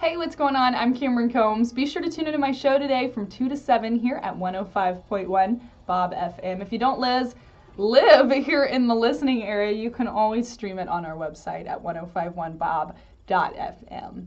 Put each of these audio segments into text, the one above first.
Hey, what's going on? I'm Cameron Combs. Be sure to tune into my show today from 2 to 7 here at 105.1 Bob FM. If you don't live, live here in the listening area, you can always stream it on our website at 1051bob.fm.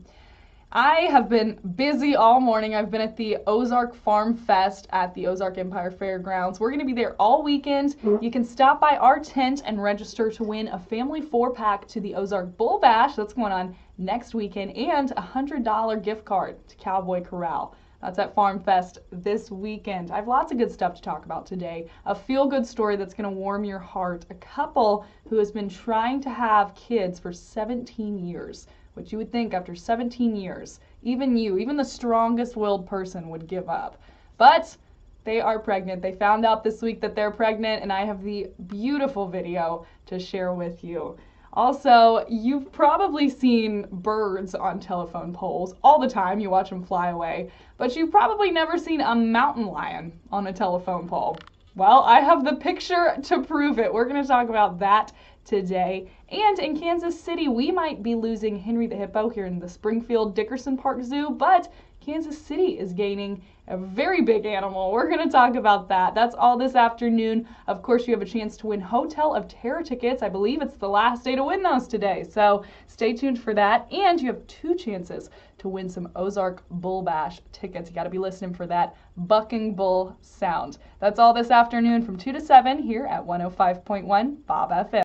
I have been busy all morning. I've been at the Ozark Farm Fest at the Ozark Empire Fairgrounds. We're going to be there all weekend. Mm-hmm. You can stop by our tent and register to win a family four pack to the Ozark Bull Bash that's going on next weekend and a $100 gift card to Cowboy Corral. That's at Farm Fest this weekend. I have lots of good stuff to talk about today. A feel good story that's going to warm your heart. A couple who has been trying to have kids for 17 years which you would think after 17 years, even you, even the strongest willed person would give up. But they are pregnant. They found out this week that they're pregnant, and I have the beautiful video to share with you. Also, you've probably seen birds on telephone poles all the time. You watch them fly away, but you've probably never seen a mountain lion on a telephone pole. Well, I have the picture to prove it. We're going to talk about that today. And in Kansas City, we might be losing Henry the Hippo here in the Springfield Dickerson Park Zoo, but Kansas City is gaining a very big animal. We're going to talk about that. That's all this afternoon. Of course, you have a chance to win Hotel of Terror tickets. I believe it's the last day to win those today. So stay tuned for that. And you have two chances to win some Ozark Bull Bash tickets. You got to be listening for that bucking bull sound. That's all this afternoon from 2 to 7 here at 105.1 Bob FM.